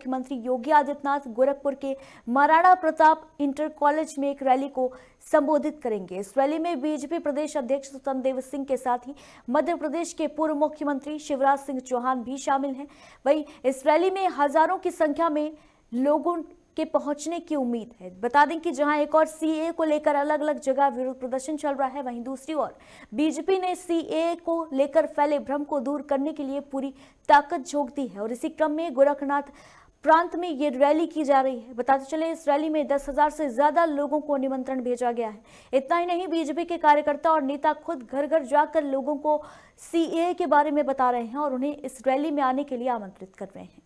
मुख्यमंत्री योगी आदित्यनाथ गोरखपुर के Maharana Pratap inter college में एक रैली को संबोधित करेंगे। इस रैली में बीजेपी प्रदेश अध्यक्ष स्वतंत्र देव सिंह के साथ ही मध्य प्रदेश के पूर्व मुख्यमंत्री शिवराज सिंह चौहान भी शामिल हैं। वहीं इस रैली में हज़ारों की संख्या में लोगों के पहुँचने की उम्मीद है। बता दें कि जहाँ एक और सीए को लेकर अलग अलग जगह विरोध प्रदर्शन चल रहा है, वहीं दूसरी ओर बीजेपी ने सीए को लेकर फैले भ्रम को दूर करने के लिए पूरी ताकत झोंक दी है और इसी क्रम में गोरखनाथ प्रांत में ये रैली की जा रही है। बताते चले, इस रैली में दस हज़ार से ज़्यादा लोगों को निमंत्रण भेजा गया है। इतना ही नहीं, बीजेपी के कार्यकर्ता और नेता खुद घर घर जाकर लोगों को सीए के बारे में बता रहे हैं और उन्हें इस रैली में आने के लिए आमंत्रित कर रहे हैं।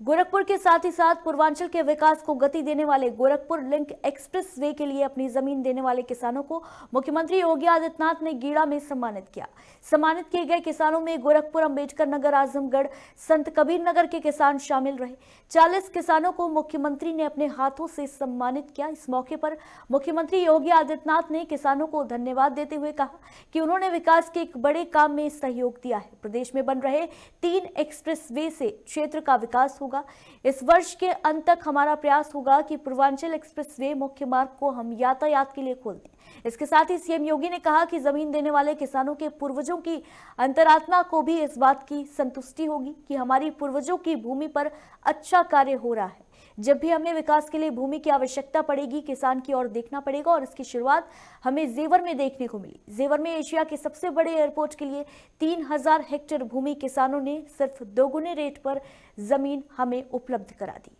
गोरखपुर के साथ ही साथ पूर्वांचल के विकास को गति देने वाले गोरखपुर लिंक एक्सप्रेस वे के लिए अपनी ज़मीन देने वाले किसानों को मुख्यमंत्री योगी आदित्यनाथ ने गीड़ा में सम्मानित किया। सम्मानित किए गए किसानों में गोरखपुर, अंबेडकर नगर, आजमगढ़, संत कबीर नगर के किसान शामिल रहे। चालीस किसानों को मुख्यमंत्री ने अपने हाथों से सम्मानित किया। इस मौके पर मुख्यमंत्री योगी आदित्यनाथ ने किसानों को धन्यवाद देते हुए कहा कि उन्होंने विकास के एक बड़े काम में सहयोग दिया है। प्रदेश में बन रहे तीन एक्सप्रेस वे से क्षेत्र का विकास होगा। इस वर्ष के अंत तक हमारा प्रयास होगा कि पूर्वांचल एक्सप्रेस वे मुख्य मार्ग को हम यातायात के लिए खोल दें। इसके साथ ही सीएम योगी ने कहा कि ज़मीन देने वाले किसानों के पूर्वजों की अंतरात्मा को भी इस बात की संतुष्टि होगी कि हमारी पूर्वजों की भूमि पर अच्छा कार्य हो रहा है। जब भी हमें विकास के लिए भूमि की आवश्यकता पड़ेगी, किसान की ओर देखना पड़ेगा और इसकी शुरुआत हमें जेवर में देखने को मिली। जेवर में एशिया के सबसे बड़े एयरपोर्ट के लिए तीन हज़ार हेक्टेयर भूमि किसानों ने सिर्फ़ दोगुने रेट पर ज़मीन हमें उपलब्ध करा दी।